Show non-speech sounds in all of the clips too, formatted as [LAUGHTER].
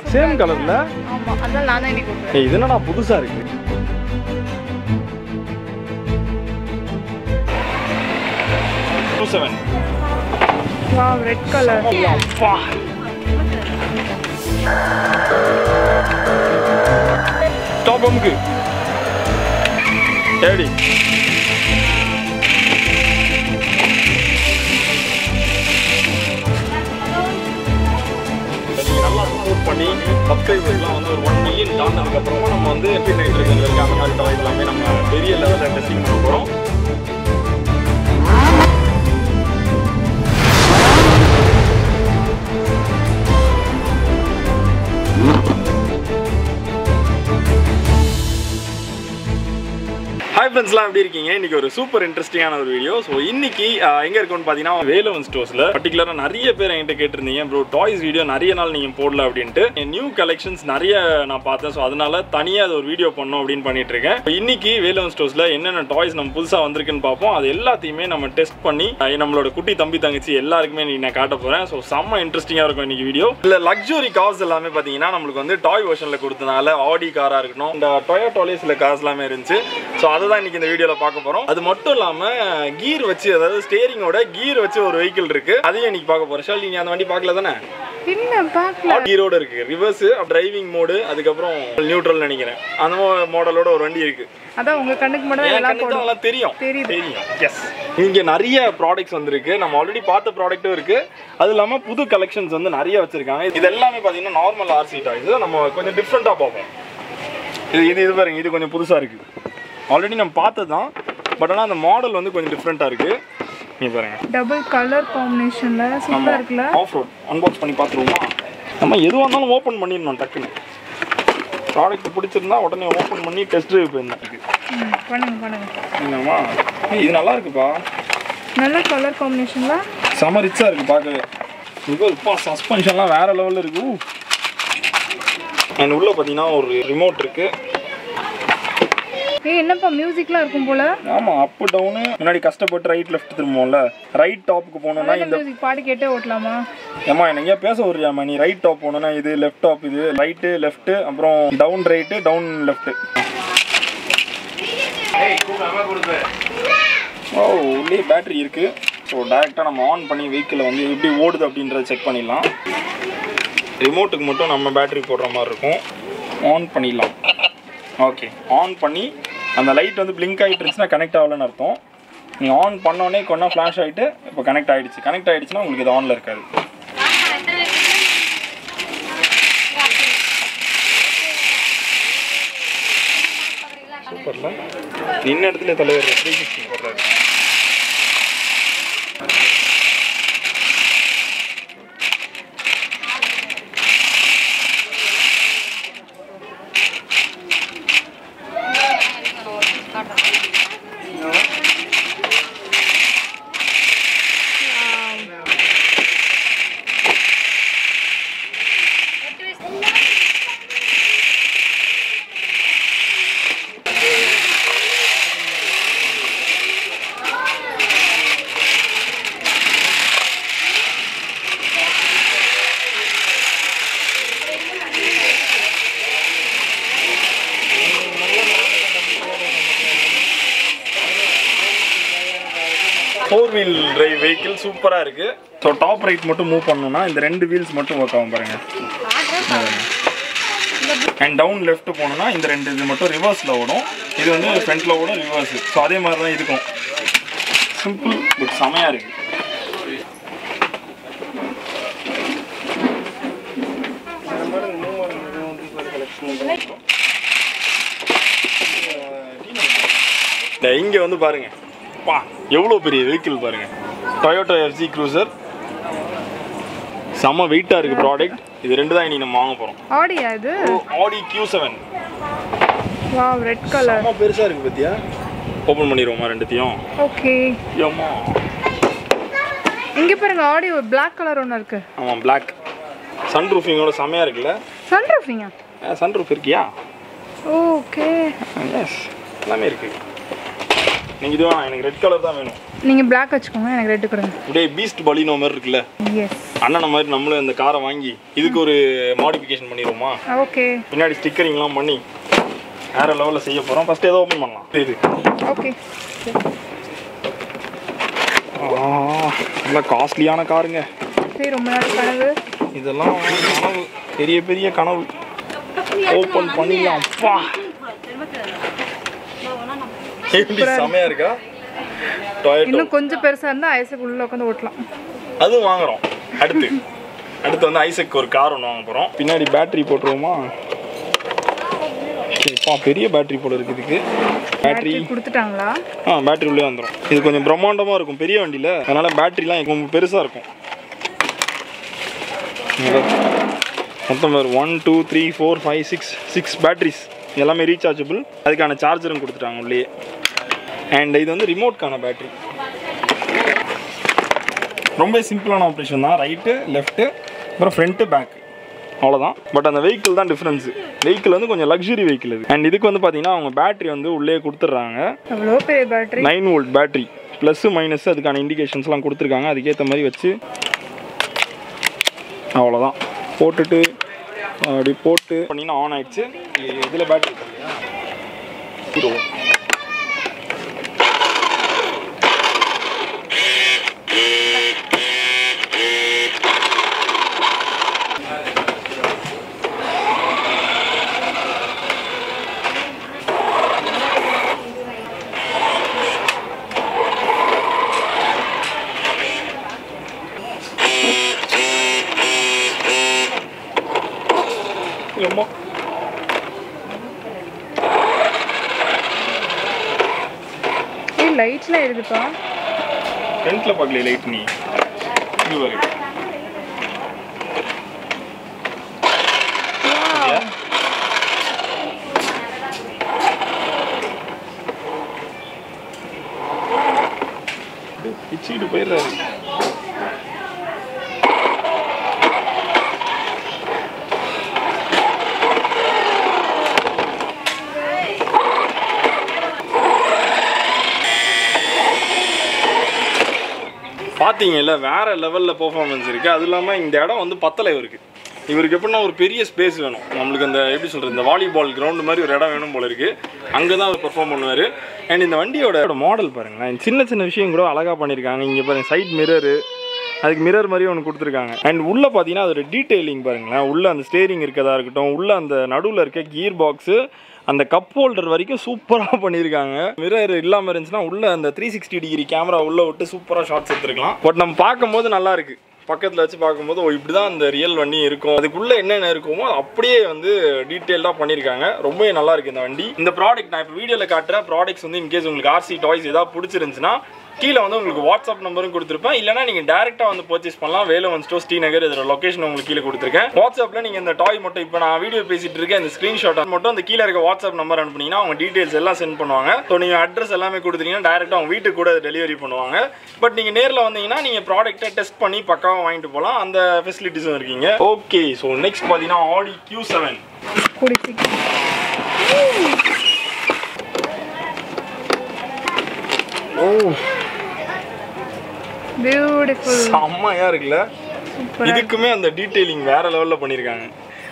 Same கலர்ல இது என்னடா புதுசா இருக்கு? டூ செவன் வா ரெட் கலர் டாப் அமுக்கு ஏடி நல்லா சப்போர்ட் பண்ணி சப்ஸ்கிரைபர்ஸ்லாம் வந்து ஒரு ஒன் மில்லியன் தாண்டதுக்கு நம்ம வந்து எப்படி நைட்ரஜன் இருக்கு அந்த மாதிரி டாய் எல்லாமே நம்ம பெரிய லெவலில் டெஸ்டிங் பண்ண போகிறோம் ஃப்ரெண்ட்ஸ்லாம் எப்படி இருக்கீங்க? இன்னைக்கு ஒரு சூப்பர் இன்ட்ரெஸ்டிங்கான ஒரு வீடியோ ஸோ இன்றைக்கி எங்கே எங்க பார்த்தீங்கன்னா வேலவன் ஸ்டோர்ஸில் பர்டிகுலராக நிறைய பேர் என்கிட்ட கேட்டிருந்தீங்க. ப்ரோ டாய்ஸ் வீடியோ நிறைய நாள் நீங்கள் போடல அப்படின்ட்டு. நியூ கலெக்ஷன்ஸ் நிறைய நான் பார்த்தேன். ஸோ அதனால தனியாக அது ஒரு வீடியோ பண்ணோம் அப்படின்னு பண்ணிட்டு இருக்கேன் இப்போ இன்னைக்கு வேலவன் ஸ்டோர்ஸில் என்னென்ன டாய்ஸ் நம்ம புதுசாக வந்திருக்குன்னு பார்ப்போம். அது எல்லாத்தையுமே நம்ம டெஸ்ட் பண்ணி நம்மளோட குட்டி தம்பி தங்கச்சி எல்லாருக்குமே இன்றைக்கி நான் காட்ட போகிறேன் ஸோ செம்ம இன்ட்ரெஸ்டிங்காக இருக்கும் இன்றைக்கி வீடியோ இல்லை லக்ஸுரி கார்ஸ் எல்லாமே பார்த்தீங்கன்னா நம்மளுக்கு வந்து டாய் வெர்ஷனில் கொடுத்தனால ஆடி காராக இருக்கணும் இந்த டொயோட்டோலே சில கார்ஸ் எல்லாமே இருந்துச்சு. ஸோ அதை தான் இன்னைக்கு இந்த வீடியோவில் பார்க்க போகிறோம் அது மட்டும் இல்லாமல் கீர் வச்சு அதாவது ஸ்டேரிங்கோட கீர் வச்சு ஒரு வெஹிக்கிள் இருக்கு. அதையும் இன்னைக்கு பார்க்க போகிறோம் ஷால் நீங்கள் அந்த வண்டி பார்க்கல தானே? கீரோட இருக்கு. ரிவர்ஸ் டிரைவிங் மோடு அதுக்கப்புறம் நியூட்ரல் நினைக்கிறேன். அந்த மாடலோட ஒரு வண்டி இருக்கு. அதான் உங்க கண்ணுக்கு மட்டும் எல்லாம் தெரியும். தெரியும். எஸ் இங்க நிறைய ப்ராடக்ட்ஸ் வந்திருக்கு. நம்ம ஆல்ரெடி பார்த்த ப்ராடக்ட்டும் இருக்கு. அது இல்லாம புது கலெக்ஷன்ஸ் வந்து நிறைய வச்சிருக்காங்க. இது எல்லாமே பாத்தீங்கன்னா நார்மல் ஆர்சி டாய்ஸ் நம்ம கொஞ்சம் டிஃப்ரெண்டா பார்ப்போம். இது இது இது பாருங்க. இது கொஞ்சம் புதுசா இருக்கு. ஆல்ரெடி நம்ம பார்த்தது தான் பட் ஆனால் அந்த மாடல் வந்து கொஞ்சம் டிஃப்ரெண்ட்டாக இருக்கு. நீ பாருங்க. டபுள் கலர் காம்பினேஷன்ல சூப்பரா இருக்குல்ல? ஆஃப் ரோட் அன்பாக்ஸ் பண்ணி பார்த்துருவோமா? நம்ம எதுவாக இருந்தாலும் ஓப்பன் பண்ணிடணும் டக்குன்னு. ப்ராடக்ட் பிடிச்சிருந்தா உடனே ஓப்பன் பண்ணி டெஸ்ட் ட்ரைவ் போயிருந்தேன் பண்ணுங்க இது நல்லா இருக்குப்பா. நல்ல கலர் காம்பினேஷன்ல செம ரிச்சாக இருக்குது பார்க்கவே. இப்போ இப்போ சஸ்பென்ஷன்லாம் வேற லெவலில் இருக்கு. அண்ட் உள்ள பார்த்தீங்கன்னா ஒரு ரிமோட் இருக்கு. ஏய் என்னப்பா மியூசிக்லாம் இருக்கும் போல? ஆமாம் அப்பு டவுனு முன்னாடி கஷ்டப்பட்டு ரைட் லெஃப்ட் திரும்புவோம்ல. ரைட் டாப்புக்கு போனோம்னா இந்த மியூசிக் பாட்டு கேட்டே ஓட்டலாமா? ஏமா என்ன பேச விடுறியாம்மா நீ ரைட் டாப் போனோன்னா இது லெஃப்ட் டாப் இது ரைட்டு லெஃப்ட்டு அப்புறம் டவுன் ரைட்டு டவுன் லெஃப்ட்டு ஓ உள்ளே பேட்டரி இருக்கு. ஸோ டேரெக்டாக நம்ம ஆன் பண்ணி வெஹிக்கிளை வந்து எப்படி ஓடுது அப்படின்றத செக் பண்ணிடலாம். ரிமோட்டுக்கு மட்டும் நம்ம பேட்டரி போடுற மாதிரி இருக்கும். ஆன் பண்ணிடலாம். ஓகே ஆன் பண்ணி அந்த லைட் வந்து பிளிங்க் ஆகிட்டு இருந்துச்சுன்னா கனெக்ட் ஆகலன்னு அர்த்தம். நீ ஆன் பண்ணோடனே கொண்டா ஃப்ளாஷ் ஆகிட்டு இப்போ கனெக்ட் ஆகிடுச்சு கனெக்ட் ஆகிடுச்சுன்னா உங்களுக்கு இது ஆனில் இருக்காது. சூப்பர்ல நின்ன இடத்துல தலைவர் த்ரீ சிக்ஸ்டி போடுறாரு. ஃபோர் வீல் டிரைவ் வெஹிக்கிள் சூப்பராக இருக்கு. ஸோ டாப் ரைட் மட்டும் மூவ் பண்ணணும்னா இந்த ரெண்டு வீல்ஸ் மட்டும் ஒர்க் ஆகும் பாருங்க. அண்ட் டவுன் லெஃப்ட் போனோம்னா இந்த ரெண்டு இது மட்டும் ரிவர்ஸில் ஓடும். இது வந்து ஃப்ரண்ட்டில் ஓடும் ரிவர்ஸ் ஸோ அதே மாதிரி தான் இருக்கும் சிம்பிள் பட் செமையாக இருக்கு இங்கே வந்து பாருங்க. பா எவ்வளோ பெரிய வெஹிக்கிள் பாருங்க. டொயோட்டோ எஃப்சி க்ரூசர் செம்ம வெயிட்டாக இருக்குது ப்ராடக்ட் இது ரெண்டு தான் இன்னைக்கு நம்ம வாங்க போகிறோம் ஆடியா இது? ஆடி கியூ செவன் வா ரெட் கலர் செம்ம பெருசாக இருக்குது பத்தியா? ஓப்பன் பண்ணிடுவோமா ரெண்டுத்தையும்? ஓகே. ஏம்மா. இங்க பாருங்க ஆடி ஒரு பிளாக் கலர் ஒன்று இருக்கு. ஆமாம் பிளாக் சன் ரூஃபிங்கோட செம்மையாக இருக்குல்ல? சன்ரூஃபிங்க சன் ரூஃப் இருக்கியா? ஓகே. எஸ் எல்லாமே இருக்குது நீங்கள் இது வேணாம் எனக்கு ரெட் கலர் தான் வேணும். நீங்க பிளாக் வச்சுக்கோங்க எனக்கு ரெட் கொடுங்க. அப்படியே பீஸ்ட் பலினோ மாதிரி இருக்குல்ல? எஸ் அண்ணனை மாதிரி நம்மளும் இந்த காரை வாங்கி இதுக்கு ஒரு மாடிஃபிகேஷன் பண்ணிடுவோமா? ஓகே பின்னாடி ஸ்டிக்கரிங்லாம் பண்ணி வேற லெவலில் செய்ய போகிறோம் ஃபஸ்ட்டு எதோ ஓப்பன் பண்ணலாம். இது ஓகே நல்லா காஸ்ட்லியான காருங்க சரி ரொம்ப நாள் கனவு. இதெல்லாம் கனவு. பெரிய பெரிய கனவு. ஓப்பன் பண்ணிடலாம். அப்பா செமையா இருக்கா? இன்னும் கொஞ்சம் பெருசா இருந்தா ஐசக் உள்ள உட்காந்து ஓட்டலாம். அதுவும் வாங்குறோம். அடுத்து. அடுத்து வந்து ஐசக் ஒரு கார் ஒன்று வாங்க போகிறோம் பின்னாடி பேட்டரி போட்டுருவோமா? சரிப்பா பெரிய பேட்டரி போல இருக்கு இதுக்கு. பேட்டரி கொடுத்துட்டாங்களா? ஆ பேட்டரி உள்ளே வந்துடும் இது கொஞ்சம் பிரம்மாண்டமாக இருக்கும் பெரிய வண்டியில். அதனால பேட்டரிலாம் கொஞ்சம் பெருசாக இருக்கும். மொத்தம் one two three four five six six batteries எல்லாமே ரீசார்ஜபிள் அதுக்கான சார்ஜரும் கொடுத்துட்டாங்க உள்ளேயே. அண்ட் இது வந்து ரிமோட்கான பேட்டரி ரொம்ப சிம்பிளான ஆப்ரேஷன் தான். ரைட்டு லெஃப்ட்டு அப்புறம் ஃப்ரண்ட்டு பேக் அவ்வளோதான் பட் அந்த வெஹிக்கிள் தான் டிஃப்ரென்ஸு வெஹிக்கிள் வந்து கொஞ்சம் லக்ஸுரி வெஹிக்கிள் இது. அண்ட் இதுக்கு வந்து பார்த்தீங்கன்னா அவங்க பேட்டரி வந்து உள்ளே கொடுத்துட்றாங்க. எவ்வளோ பெரிய battery nine volt battery plus minus அதுக்கான இண்டிகேஷன்ஸ்லாம் கொடுத்துருக்காங்க. அதுக்கேற்ற மாதிரி வச்சு. அவ்வளோதான் போட்டுட்டு அப்படி போட்டு பண்ணினா ஆன் ஆயிடுச்சு. இதில் பேட்டரி லைட்ஸ்லாம் இருக்குப்பா ஃப்ரண்ட்டில் பார்க்கல லைட் நீ? இது வரை பிச்சுக்கிட்டு போயிடுறாரு. பார்த்தீங்கல்ல வேறு லெவலில் பெர்ஃபார்மன்ஸ் இருக்குது அது இல்லாமல் இந்த இடம் வந்து பத்தலை இவருக்கு. இவருக்கு எப்படின்னா ஒரு பெரிய ஸ்பேஸ் வேணும். நம்மளுக்கு அந்த எப்படி சொல்கிறது இந்த வாலிபால் கிரவுண்டு மாதிரி ஒரு இடம் வேணும் போல இருக்குது அங்கே தான் அவர் பெர்ஃபார்ம் பண்ணுவார். அண்ட் இந்த வண்டியோட மாடல் பாருங்களேன் சின்ன சின்ன விஷயம் கூட அழகாக பண்ணியிருக்காங்க இங்கே பாருங்கள் சைட் மிரரு அதுக்கு மிரர் மாதிரி ஒன்று கொடுத்துருக்காங்க. அண்ட் உள்ளே பார்த்தீங்கன்னா அதோட டீட்டெயிலிங் பாருங்களேன். உள்ளே அந்த ஸ்டேரிங் இருக்கதா இருக்கட்டும் உள்ளே அந்த நடுவில் இருக்க கியர் பாக்ஸு அந்த கப் ஹோல்டர் வரைக்கும் சூப்பராக பண்ணியிருக்காங்க மிரர் இல்லாமல் இருந்துச்சுன்னா உள்ள அந்த த்ரீ சிக்ஸ்டி டிகிரி கேமரா உள்ளே விட்டு சூப்பராக ஷார்ட்ஸ் எடுத்துருக்கலாம். பட் நம்ம பார்க்கும்போது நல்லா இருக்கு. பக்கத்தில் வச்சு பார்க்கும்போது ஓ இப்படி தான் அந்த ரியல் வண்டி இருக்கும். அதுக்குள்ளே என்னென்ன இருக்குமோ அப்படியே வந்து டீட்டெயிலாக பண்ணியிருக்காங்க ரொம்பவே நல்லா இருக்கு இந்த வண்டி. இந்த ப்ராடக்ட் நான் இப்போ வீடியோவில் காட்டுற ப்ராடக்ட்ஸ் வந்து இன்கேஸ் உங்களுக்கு ஆர்சி டாய்ஸ் ஏதாவது பிடிச்சிருந்துச்சுன்னா கீழே வந்து உங்களுக்கு வாட்ஸ்அப் நம்பரும் கொடுத்துருப்பேன். இல்லைனா நீங்கள் டேரெக்டாக வந்து பர்ச்சேஸ் பண்ணலாம். வேலவன் ஸ்டோர் ஸ்ரீநகர் இதோட லொகேஷன் உங்களுக்கு கீழே கொடுத்துருக்கேன். வாட்ஸ்அப்பில் நீங்கள் இந்த டாய் மட்டும் இப்போ நான் வீடியோ பேசிட்டு இருக்கேன். இந்த ஸ்க்ரீன்ஷாட் மட்டும் அந்த கீழே இருக்க வாட்ஸ்அப் நம்பர் அனுப்புனீங்கன்னா அவங்க டீட்டெயில்ஸ் எல்லாம் சென்ட் பண்ணுவாங்க. ஸோ நீங்கள் அட்ரஸ் எல்லாமே கொடுத்துட்டீங்கன்னா டேரெக்டாக அவங்க வீட்டுக்கு கூட டெலிவரி பண்ணுவாங்க. பட் நீங்கள் நேரில் வந்தீங்கன்னா நீங்கள் ப்ராடக்ட்டை டெஸ்ட் பண்ணி பக்காவாக வாங்கிட்டு போகலாம் அந்த ஃபெசிலிட்டிஸும் இருக்கீங்க. ஓகே ஸோ நெக்ஸ்ட் பார்த்தீங்கன்னா ஆடி கியூ செவன் ஓ பியூட்டிஃபுல் செம்மையாக இருக்குல்ல? இதுக்குமே அந்த டீட்டெயிலிங் வேற லெவலில் பண்ணியிருக்காங்க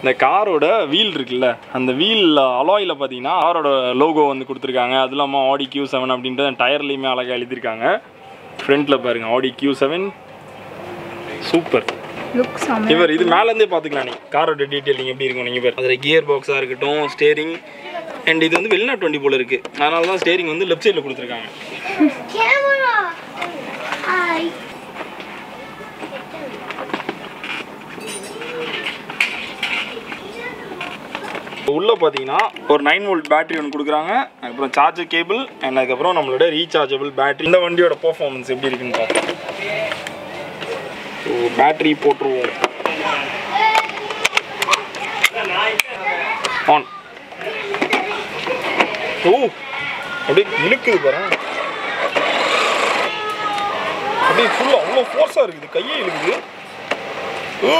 இந்த காரோட வீல் இருக்குல்ல அந்த வீல் அலாயில் பார்த்தீங்கன்னா காரோட லோகோ வந்து கொடுத்துருக்காங்க. அது இல்லாமல் ஆடி கியூ செவன் அப்படின்ட்டு டயர்லேயுமே அழகாக எழுதியிருக்காங்க. ஃப்ரண்ட்டில் பாருங்க ஆடி கியூ செவன் சூப்பர் இவர் இது மேலேருந்தே பார்த்துக்கலாம் நீ காரோட டீட்டெயிலிங் எப்படி இருக்கும் நீங்கள் பாரு அதில் கியர் பாக்ஸாக இருக்கட்டும் ஸ்டேரிங் அண்ட் இது வந்து வெளிநாட்டு வண்டி போல இருக்குது அதனால தான் ஸ்டேரிங் வந்து லெஃப்ட் சைடில் கொடுத்துருக்காங்க. [LAUGHS] உள்ளே பார்த்தீங்கன்னா ஒரு நைன் வோல்ட் பேட்டரி ஒன்று கொடுக்குறாங்க. அதுக்கப்புறம் சார்ஜர் கேபிள் அண்ட் அதுக்கப்புறம் நம்மளோட ரீசார்ஜபிள் பேட்டரி இந்த வண்டியோட பர்ஃபார்மன்ஸ் எப்படி இருக்குன்னு பார்ப்போம் ஸோ பேட்டரி போட்டுருவோம். ஆன் ஓ அப்படியே இழுக்குது பாரு. அப்படியே ஃபுல்லாக அவ்வளோ ஃபோர்ஸாக இருக்குது. கையே இழுக்குது. ஓ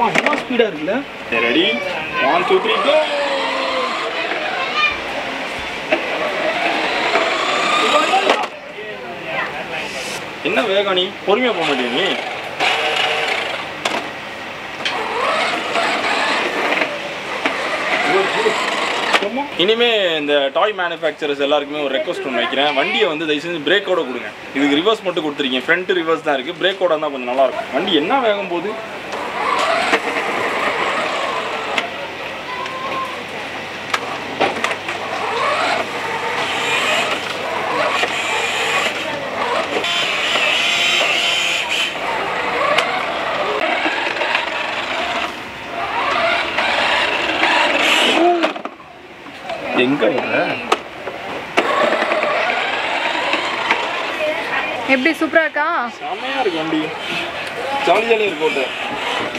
அப்பா என்ன ஸ்பீடாக இருக்குல்ல? Ready one two three go என்ன வேகம் நீ? பொறுமையாக போக மாட்டியா நீ? இனிமே இந்த டாய் மேனுஃபேக்சரர்ஸ் எல்லாருக்குமே ஒரு ரெக்வஸ்ட் ஒன்று வைக்கிறேன். வண்டியை வந்து தயவு செஞ்சு பிரேக்கோட கொடுங்க. இதுக்கு ரிவர்ஸ் மட்டும் கொடுத்துருக்கீங்க. ஃப்ரண்ட் ரிவர்ஸ் தான் இருக்குது பிரேக்கோட இருந்தால் கொஞ்சம் நல்லா இருக்கும். வண்டி என்ன வேகம் போகுது? எங்க? வர எப்படி சூப்பரா இருக்கா? செமையா இருக்கு வண்டி. ஜாலி ஜாலியாக இருக்கு ஓட்ட.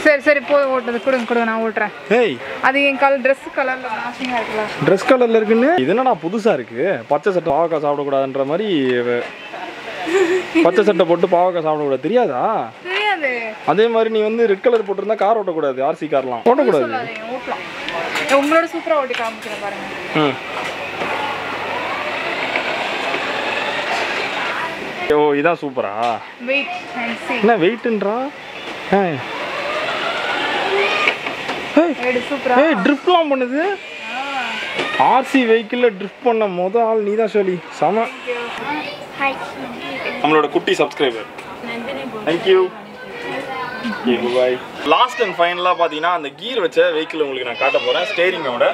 சரி சரி போய் ஓட்டுறது. கொடுங்க கொடுங்க நான் ஓட்டுறேன். ஏய் அது என் கலர் ட்ரெஸ் கலர்ல மேட்சிங்கா இருக்குல்ல. ட்ரெஸ் கலர்ல இருக்குன்னு? இது என்னடா புதுசா இருக்கு? பச்சை சட்டை பாவக்காய் சாப்பிடக்கூடாதுன்ற மாதிரி பச்சை சட்டை போட்டு பாவக்காய் சாப்பிடக்கூடாது. தெரியாதா? தெரியாது. அதே மாதிரி நீ வந்து ரெட் கலர் போட்டிருந்தா கார் ஓட்டக்கூடாது ஆர்சி கார்லாம் ஓட்டக்கூடாது. உங்களோட சூப்பரா ஓட்டி காமிக்கிறேன் பாருங்க. ம். ஓ இதான் சூப்பரா வெயிட் என்ன வெயிட்ன்றா சூப்பரா ஏய் ட்ரிப்லாம் பண்ணுது. ஆர்சி வெஹிக்கிளில் ட்ரிஃப்ட் பண்ண மொத ஆள் நீ தான் சொல்லி. செம. நம்மளோட குட்டி subscriber thank you bye last and ஃபைனலாக பார்த்தீங்கன்னா அந்த கீர் வச்ச வெஹிக்கிள் உங்களுக்கு நான் காட்ட போகிறேன் ஸ்டேரிங்கோட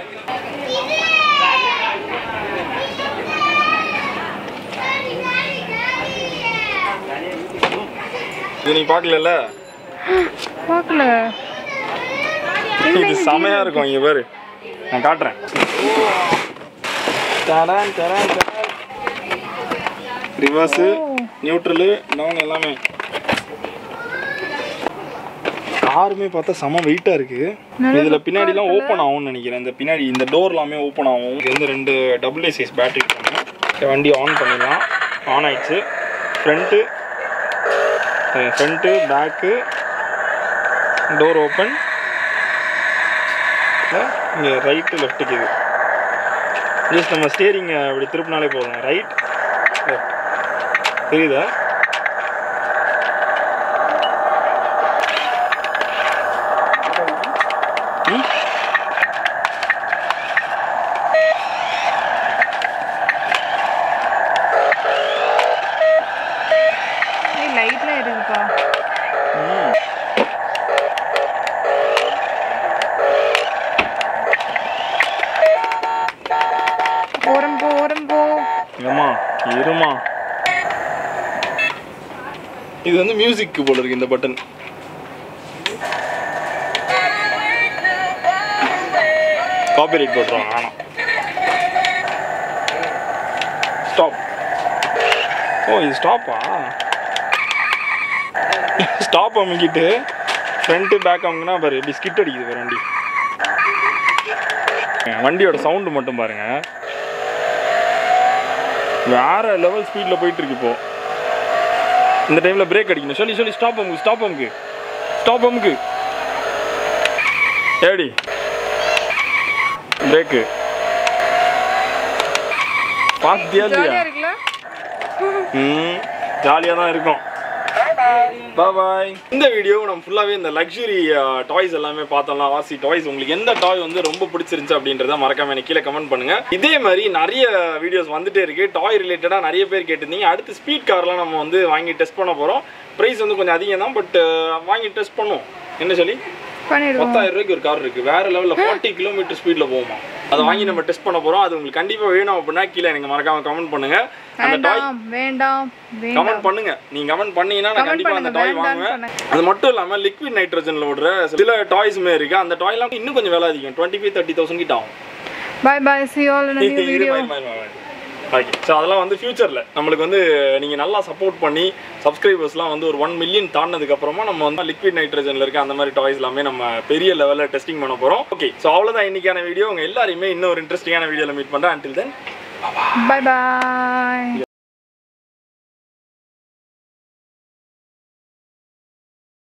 இது நீ பார்க்கல பார்க்கல இது செமையா இருக்கும் இங்க பாரு. நான் காட்டுறேன். டடான், டடான், டடான். ரிவர்ஸு நியூட்ரலு டவுன் எல்லாமே. காருமே பார்த்தா செம வெயிட்டாக இருக்கு. இதில் பின்னாடிலாம் ஓப்பன் ஆகும்னு நினைக்கிறேன். இந்த பின்னாடி இந்த டோர் எல்லாமே ஓப்பன் ஆகும். இது வந்து ரெண்டு டபுள் ஏ சைஸ் பேட்டரி இருக்காங்க வண்டி ஆன் பண்ணிடலாம். ஆன் ஆயிடுச்சு. Front front back door open இங்கே ரைட்டு லெஃப்ட்டுக்கு இது. ஜஸ்ட் நம்ம ஸ்டேரிங் அப்படி திருப்பினாலே போதும். ரைட் லெஃப்ட் தெரியுதா? ம்? லைட்ல இருக்குப்பா ம். ஓரம் போ இருமா இது வந்து மியூசிக் போல இருக்கு இந்த பட்டன் காப்பிரைட் போட்டுருவாங்க ஆனால் ஸ்டாப் ஓ இது ஸ்டாப்பா ஸ்டாப் அமுக்கிட்டு ஃப்ரண்ட்டு பேக் அமுக்குனா பாரு இப்படி ஸ்கிட் அடிக்குது பாரு வண்டி. வண்டியோட சவுண்டு மட்டும் பாருங்க. வேற லெவல் ஸ்பீடில் போயிட்டு இருக்கு இப்போ. இந்த டைமில் பிரேக் அடிக்கணும். சொல்லி சொல்லி ஸ்டாப் அமுக்கு ஸ்டாப் அமுக்கு. ஸ்டாப் அமுக்கு. ஏடி. பிரேக்கு பார்த்தியா இல்லையா? ம் ஜாலியாக தான் இருக்கும். பாய் இந்த வீடியோ நம்ம ஃபுல்லாகவே இந்த லக்ஸுரி டாய்ஸ் எல்லாமே பார்த்தோம்னா வாசி டாய்ஸ் உங்களுக்கு எந்த டாய் வந்து ரொம்ப பிடிச்சிருந்துச்சு அப்படின்றத மறக்காம எனக்கு கீழே கமெண்ட் பண்ணுங்க. இதே மாதிரி நிறைய வீடியோஸ் வந்துட்டே இருக்கு. டாய் ரிலேட்டடாக நிறைய பேர் கேட்டிருந்தீங்க. அடுத்து ஸ்பீட் கார்லாம் நம்ம வந்து வாங்கி டெஸ்ட் பண்ண போகிறோம் ப்ரைஸ் வந்து கொஞ்சம் அதிகம் தான் பட் வாங்கி டெஸ்ட் பண்ணுவோம். என்ன சொல்லி? பண்ணிடுவோம். பத்தாயிரம் ரூபாய்க்கு ஒரு கார் இருக்கு. வேற லெவலில் ஃபார்ட்டி கிலோமீட்டர் ஸ்பீடில் போகுமா அதை வாங்கி நம்ம டெஸ்ட் பண்ண போகிறோம் அது உங்களுக்கு கண்டிப்பாக வேணும் அப்படின்னா கீழே எனக்கு மறக்காம கமெண்ட் பண்ணுங்க. அந்த டாய் வேண்டாம் கமெண்ட் பண்ணுங்க. நீங்க கமெண்ட் பண்ணீங்கன்னா நான் கண்டிப்பா அந்த டாய் வாங்குவேன். அது மட்டும் இல்லாம லிக்விட் நைட்ரஜன்ல ஓடுற சில டாய்ஸுமே இருக்கு. அந்த டாய்லாம் இன்னும் கொஞ்சம் விலை அதிகம். டுவெண்ட்டி ஃபைவ் தேர்ட்டி தௌசண்ட் கிட்ட ஆகும். Bye bye a new [LAUGHS] video. Okay so அதெல்லாம் வந்து ஃபியூச்சரில் நம்மளுக்கு வந்து நீங்கள் நல்லா சப்போர்ட் பண்ணி சப்ஸ்கிரைபர்ஸ்லாம் வந்து ஒரு ஒன் மில்லியன் தாண்டினதுக்கு அப்புறமா நம்ம வந்து லிக்விட் நைட்ரஜனில் இருக்க அந்த மாதிரி டாய்ஸ் எல்லாமே நம்ம பெரிய லெவலில் டெஸ்டிங் பண்ண போகிறோம் ஓகே ஸோ அவ்வளோதான் இன்னைக்கான வீடியோ உங்கள் எல்லாரையுமே இன்னொரு இன்ட்ரெஸ்டிங்கான வீடியோவில் மீட் பண்ணுறேன் அண்டில் தென் bye பாய்